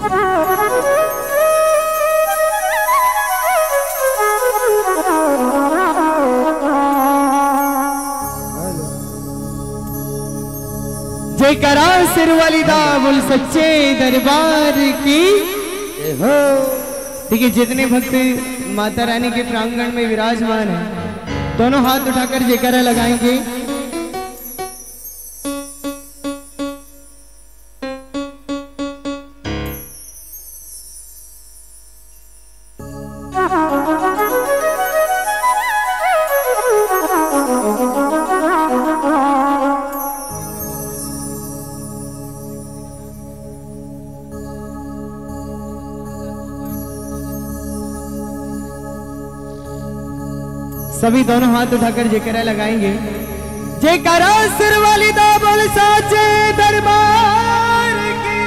जय करा सिर वाली दावुल सच्चे दरबार की। हो देखिए, जितने भक्त माता रानी के प्रांगण में विराजमान है, दोनों हाथ उठाकर जयकारा लगाएँगे। सभी दोनों हाथ उठाकर जयकारा लगाएँगे। जयकारा सिर वाली दाबल साचे दरबार की।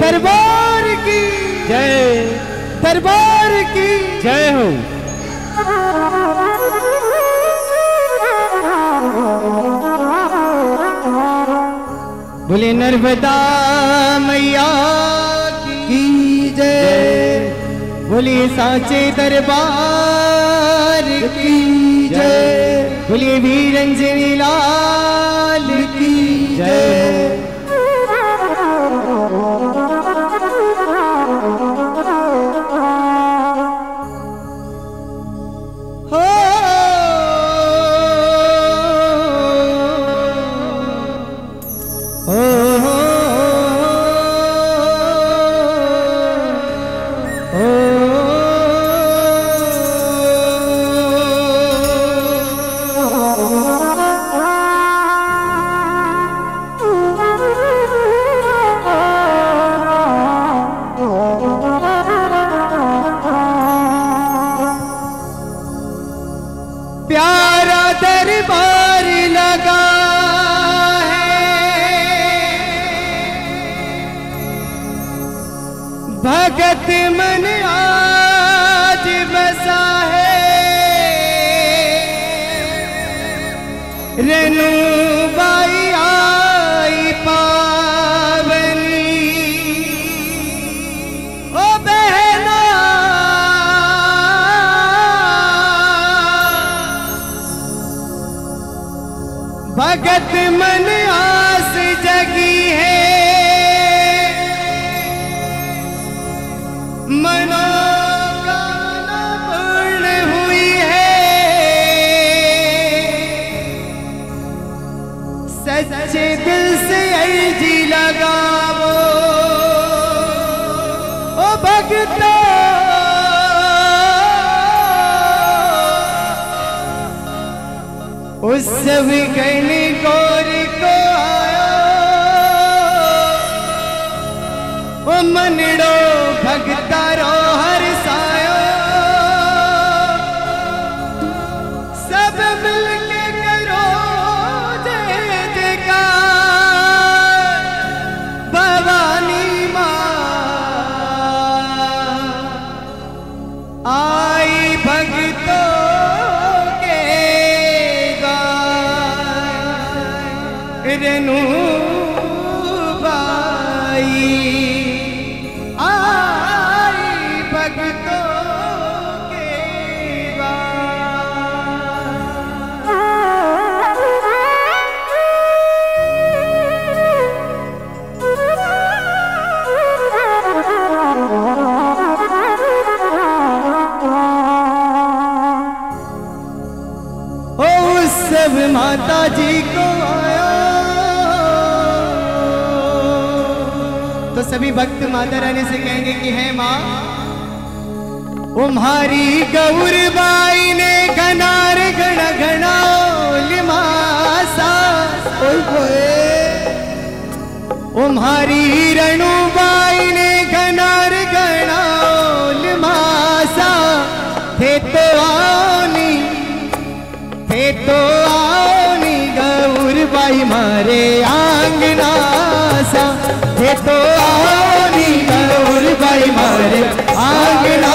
दरबार की। जय। दरबार की। जय हो। बोले नर्मदा मैया की जय। बोले साचे दरबार जय बोले वीरंजनी लाल। भगत मन आज बसा है रेणु बाई आई पावनी। ओ बहना। भगत मन उस सब गण गौर को आया। मनड़ो भगतारो हर गाय बाई आई ओ सब माता जी को आया सभी भक्त माता रानी से कहेंगे कि है माँ तुम्हारी गौर बाई ने घनार गण घनाओल मासा। ओए होए तुम्हारी रणुबाई ने घनार गणाओल मासा। थे तो आनी, थे तो बाई मारे आंगना सा। थे तो आनी गौर बाई मारे आंगना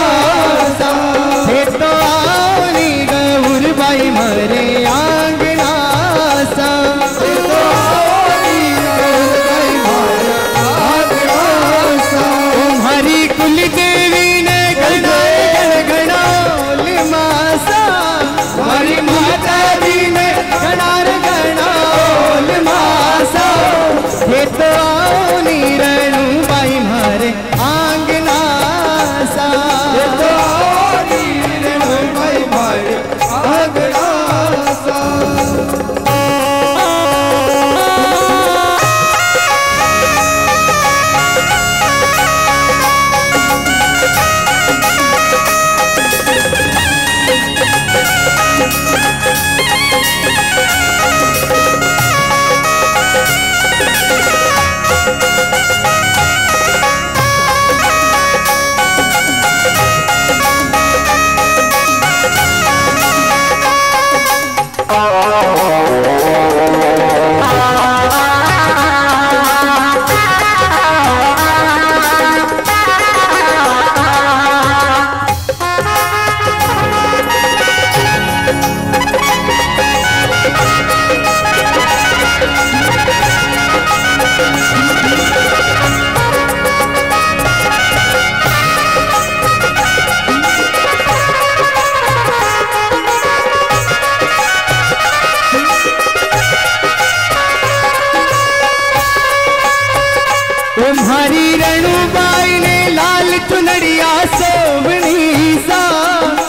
हरी रणुबाई ने लाल चुनरिया सोवनी सा।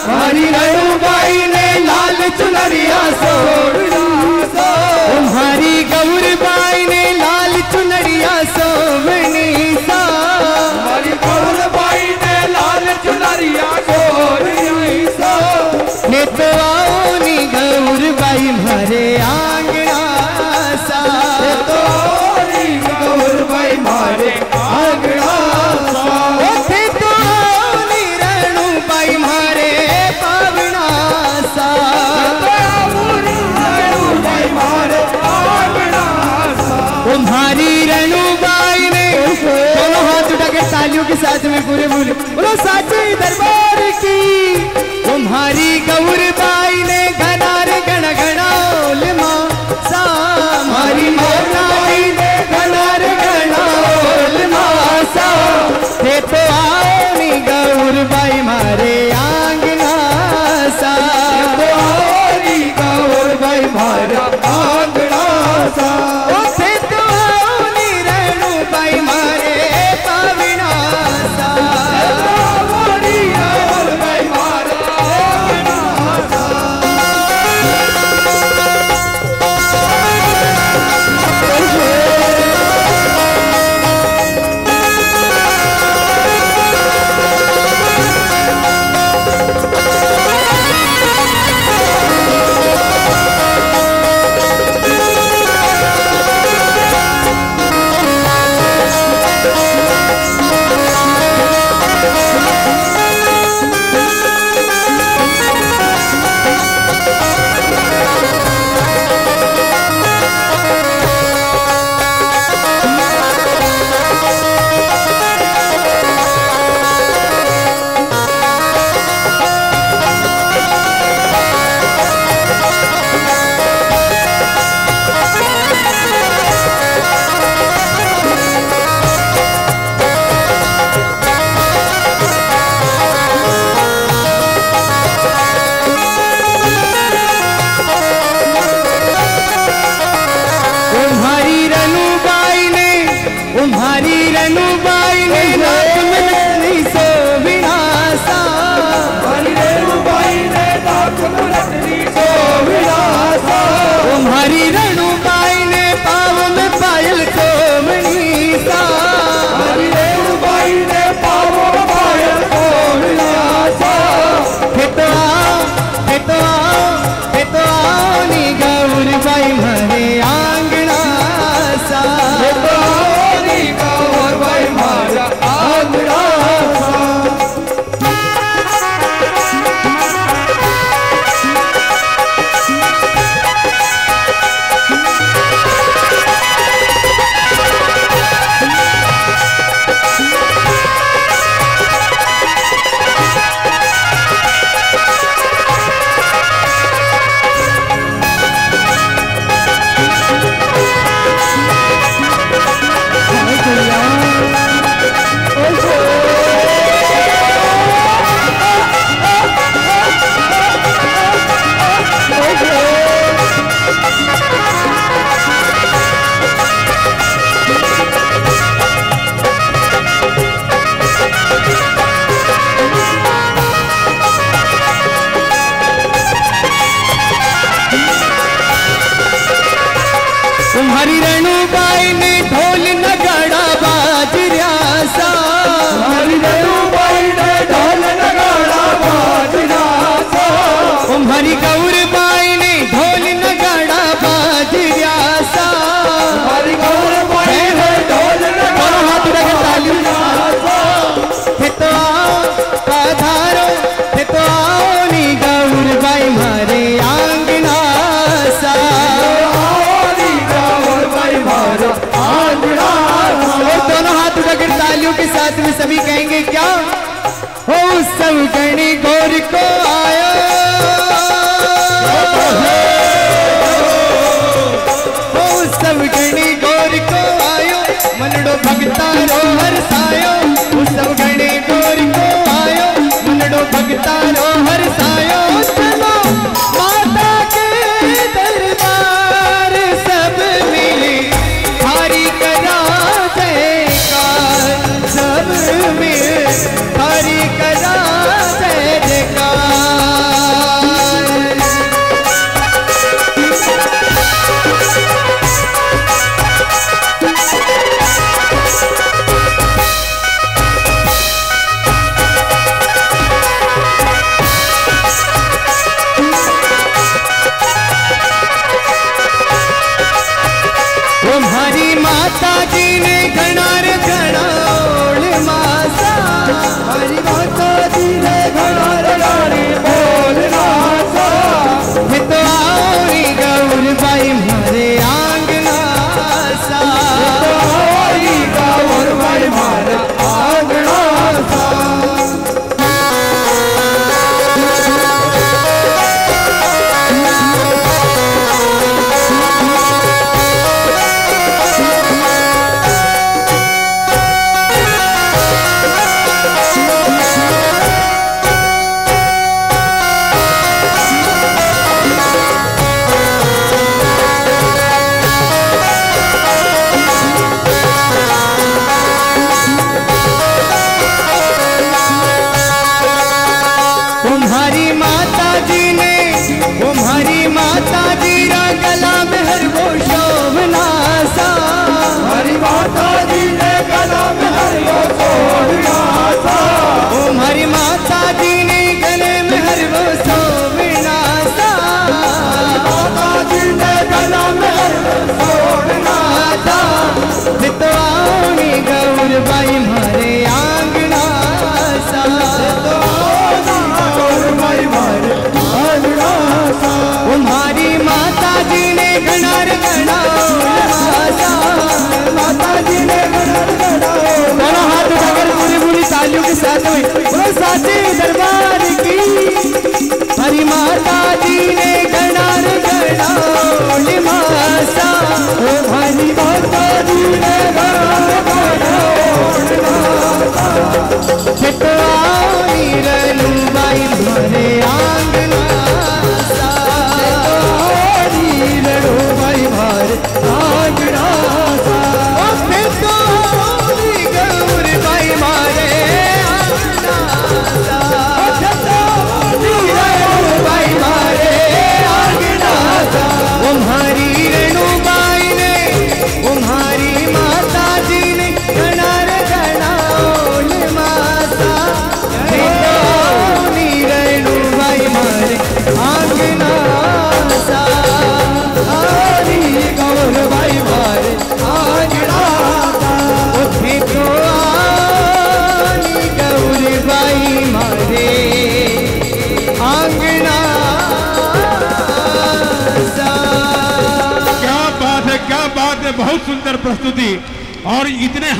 हरी रणुबाई ने लाल चुनरिया सोवनी गुरमुल। बोलो साची दरबार की तुम्हारी गौर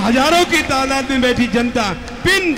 हज़ारों की तादाद में बैठी जनता पिन